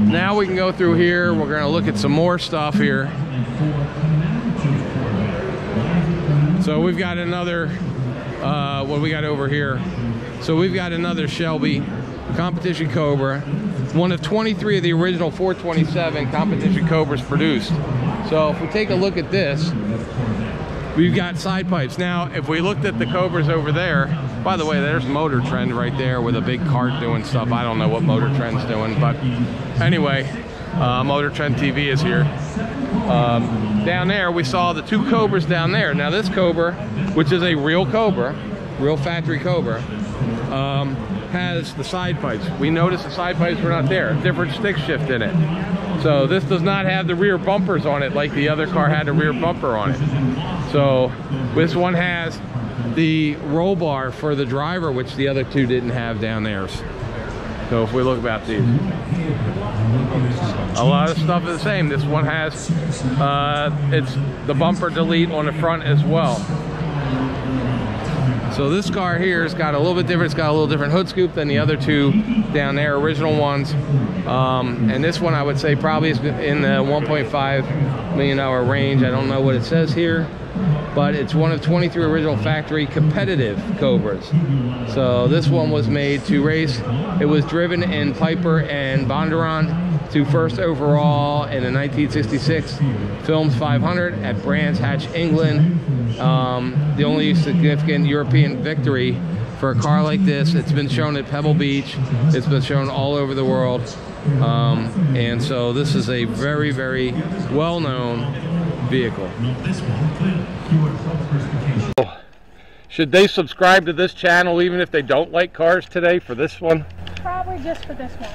Now we can go through here. We're going to look at some more stuff here. So we've got another, uh, what we got over here? So we've got another Shelby Competition Cobra, one of 23 of the original 427 Competition Cobras produced. So if we take a look at this, we've got side pipes. Now, if we looked at the Cobras over there, by the way, there's Motor Trend right there with a big cart doing stuff. I don't know what Motor Trend's doing, but anyway, uh, Motor Trend TV is here. Um, down there, we saw the two Cobras down there. Now this Cobra, which is a real Cobra, real factory Cobra, um, has the side pipes. We noticed the side pipes were not there. Different stick shift in it. So this does not have the rear bumpers on it like the other car had a rear bumper on it. So this one has the roll bar for the driver, which the other two didn't have down there. So if we look about these, a lot of stuff is the same. This one has, uh, it's the bumper delete on the front as well. So this car here has got a little bit different. It's got a little different hood scoop than the other two down there, original ones. Um, and this one I would say probably is in the 1.5 million dollar range. I don't know what it says here, but it's one of 23 original factory competitive Cobras. So this one was made to race. It was driven in Piper and Bondurant to first overall in the 1966 Films 500 at Brands Hatch, England. Um, the only significant European victory for a car like this. It's been shown at Pebble Beach. It's been shown all over the world. Um, and so this is a very, very well-known vehicle. Oh, should they subscribe to this channel even if they don't like cars today for this one? Probably just for this one.